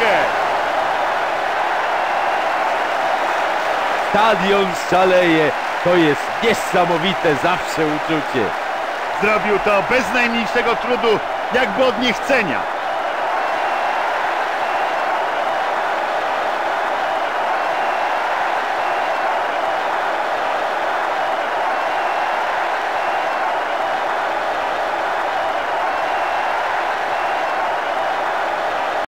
bramkę. Stadion szaleje. To jest niesamowite zawsze uczucie. Zrobił to bez najmniejszego trudu, jakby od niechcenia.